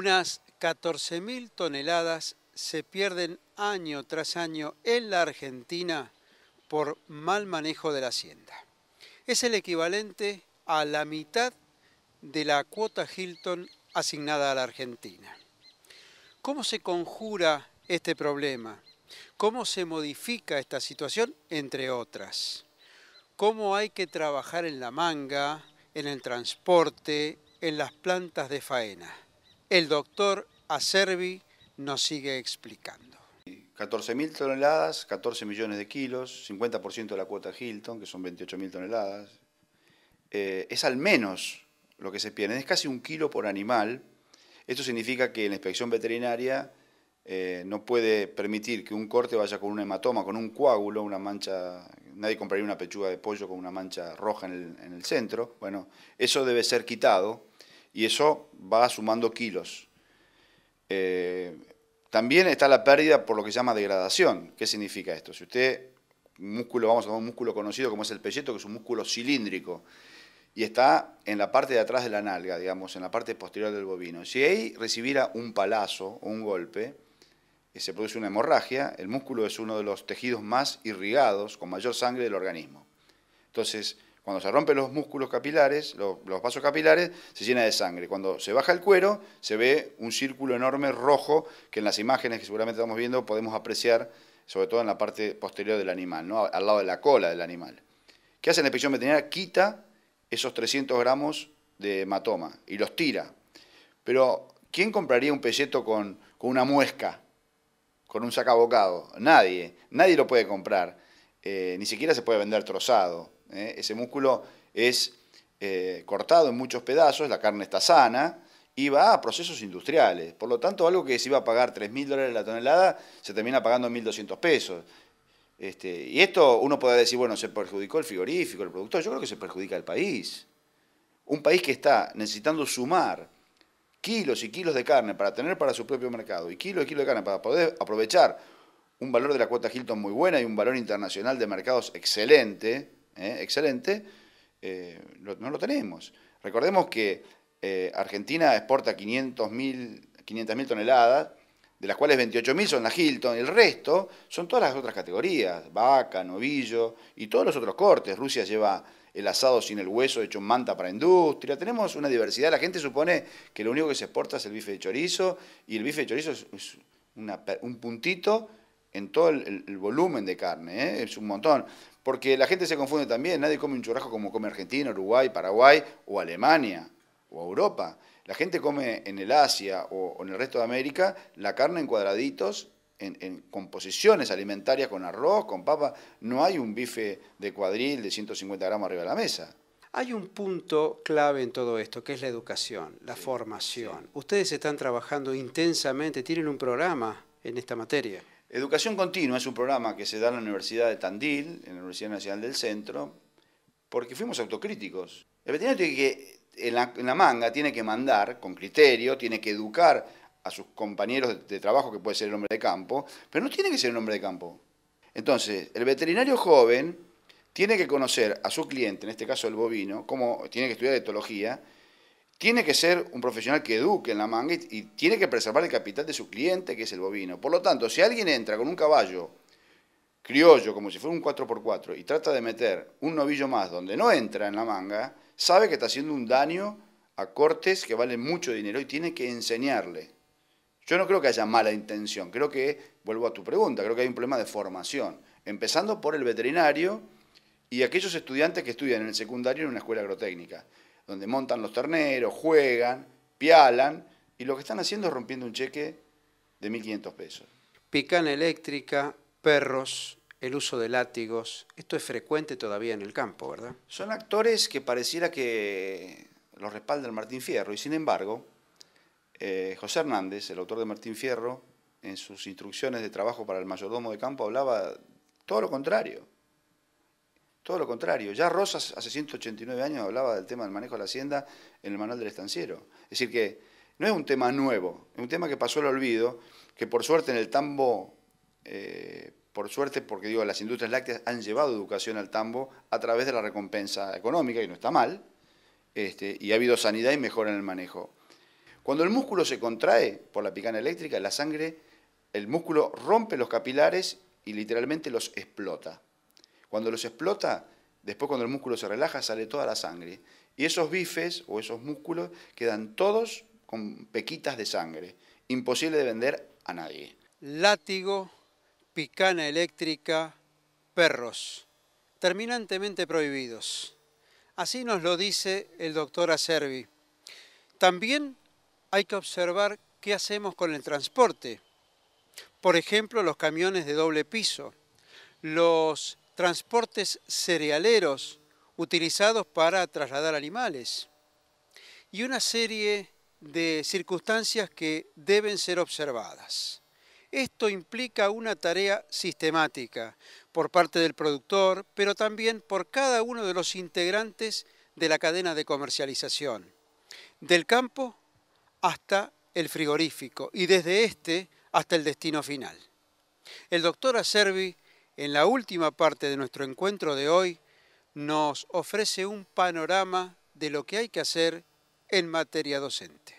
Unas 14.000 toneladas se pierden año tras año en la Argentina por mal manejo de la hacienda. Es el equivalente a la mitad de la cuota Hilton asignada a la Argentina. ¿Cómo se conjura este problema? ¿Cómo se modifica esta situación? Entre otras. ¿Cómo hay que trabajar en la manga, en el transporte, en las plantas de faena? El doctor Acerbi nos sigue explicando. 14.000 toneladas, 14 millones de kilos, 50% de la cuota Hilton, que son 28.000 toneladas. Eh, es al menos lo que se pierde, es casi un kilo por animal. Esto significa que la inspección veterinaria eh, no puede permitir que un corte vaya con un hematoma, con un coágulo, una mancha, nadie compraría una pechuga de pollo con una mancha roja en el, centro. Bueno, eso debe ser quitado y eso va sumando kilos. Eh, también está la pérdida por lo que se llama degradación. ¿Qué significa esto? Si usted, músculo, vamos a tomar un músculo conocido como es el pelleto, que es un músculo cilíndrico, y está en la parte de atrás de la nalga, digamos, en la parte posterior del bovino. Si ahí recibiera un palazo o un golpe, y se produce una hemorragia, el músculo es uno de los tejidos más irrigados, con mayor sangre del organismo. Entonces, cuando se rompen los músculos capilares, los, vasos capilares, se llena de sangre. Cuando se baja el cuero, se ve un círculo enorme rojo que en las imágenes que seguramente estamos viendo podemos apreciar, sobre todo en la parte posterior del animal, ¿no? al lado de la cola del animal. ¿Qué hace la inspección veterinaria? Quita esos 300 gramos de hematoma y los tira. Pero, ¿quién compraría un pelleto con, una muesca, con un sacabocado? Nadie. Nadie lo puede comprar. Eh, ni siquiera se puede vender trozado. ¿Eh? Ese músculo es eh, cortado en muchos pedazos, la carne está sana y va a procesos industriales. Por lo tanto, algo que se iba a pagar 3.000 dólares la tonelada se termina pagando 1.200 pesos. Este, y esto uno puede decir, bueno, se perjudicó el frigorífico, el productor. Yo creo que se perjudica el país. Un país que está necesitando sumar kilos y kilos de carne para tener para su propio mercado y kilos y kilos de carne para poder aprovechar un valor de la cuota Hilton muy buena y un valor internacional de mercados excelente, ¿eh? excelente, eh, no lo tenemos. Recordemos que eh, Argentina exporta 500.000 toneladas, de las cuales 28.000 son la Hilton, el resto son todas las otras categorías, vaca, novillo y todos los otros cortes. Rusia lleva el asado sin el hueso hecho en manta para industria. Tenemos una diversidad. La gente supone que lo único que se exporta es el bife de chorizo y el bife de chorizo es, un puntito en todo el, volumen de carne, es un montón. Porque la gente se confunde también, nadie come un churrasco como come Argentina, Uruguay, Paraguay o Alemania o Europa. La gente come en el Asia o, en el resto de América la carne en cuadraditos, en, composiciones alimentarias con arroz, con papa. No hay un bife de cuadril de 150 gramos arriba de la mesa. Hay un punto clave en todo esto, que es la educación, la formación. Ustedes están trabajando intensamente, tienen un programa en esta materia. Educación continua es un programa que se da en la Universidad de Tandil, en la Universidad Nacional del Centro, porque fuimos autocríticos. El veterinario tiene que, en la, manga, tiene que mandar con criterio, tiene que educar a sus compañeros de, trabajo, que puede ser el hombre de campo, pero no tiene que ser el hombre de campo. Entonces, el veterinario joven tiene que conocer a su cliente, en este caso el bovino, como tiene que estudiar etología, tiene que ser un profesional que eduque en la manga y, tiene que preservar el capital de su cliente, que es el bovino. Por lo tanto, si alguien entra con un caballo criollo, como si fuera un 4x4, y trata de meter un novillo más donde no entra en la manga, sabe que está haciendo un daño a cortes que valen mucho dinero y tiene que enseñarle. Yo no creo que haya mala intención, creo que, vuelvo a tu pregunta, creo que hay un problema de formación, empezando por el veterinario y aquellos estudiantes que estudian en el secundario en una escuela agrotécnica donde montan los terneros, juegan, pialan, y lo que están haciendo es rompiendo un cheque de 1.500 pesos. Picana eléctrica, perros, el uso de látigos, esto es frecuente todavía en el campo, ¿verdad? Son actores que pareciera que los respalda el Martín Fierro, y sin embargo, eh, José Hernández, el autor de Martín Fierro, en sus instrucciones de trabajo para el mayordomo de campo hablaba todo lo contrario. Todo lo contrario, ya Rosas hace 189 años hablaba del tema del manejo de la hacienda en el manual del estanciero. Es decir, que no es un tema nuevo, es un tema que pasó al olvido, que por suerte en el tambo, eh, por suerte, porque digo, las industrias lácteas han llevado educación al tambo a través de la recompensa económica, y no está mal, este, y ha habido sanidad y mejora en el manejo. Cuando el músculo se contrae por la picana eléctrica, la sangre, el músculo rompe los capilares y literalmente los explota. Cuando los explota, después cuando el músculo se relaja, sale toda la sangre. Y esos bifes o esos músculos quedan todos con pequitas de sangre. Imposible de vender a nadie. Látigo, picana eléctrica, perros, terminantemente prohibidos. Así nos lo dice el doctor Acervi. También hay que observar qué hacemos con el transporte. Por ejemplo, los camiones de doble piso, los transportes cerealeros utilizados para trasladar animales y una serie de circunstancias que deben ser observadas. Esto implica una tarea sistemática por parte del productor, pero también por cada uno de los integrantes de la cadena de comercialización, del campo hasta el frigorífico y desde este hasta el destino final. El doctor Acervi, en la última parte de nuestro encuentro de hoy, nos ofrece un panorama de lo que hay que hacer en materia docente.